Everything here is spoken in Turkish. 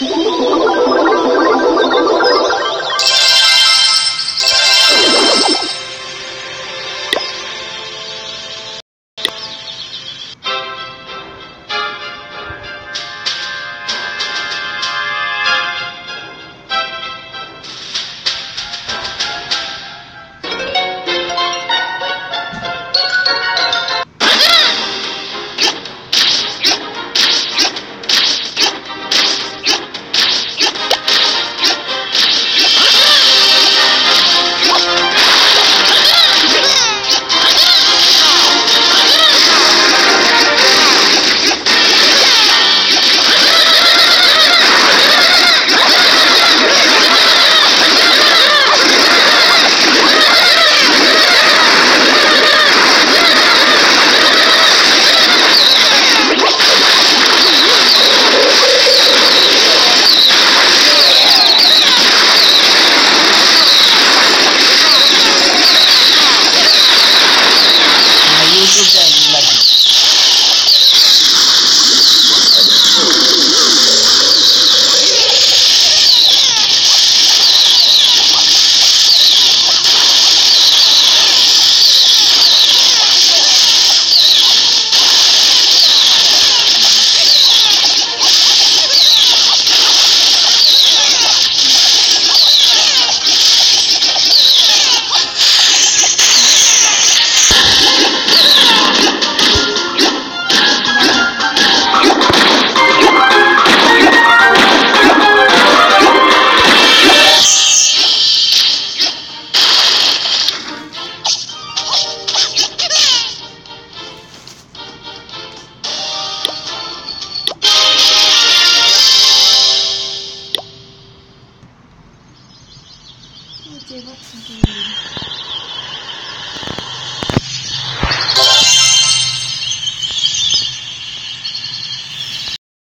Thank you. Cevat Çakır'ın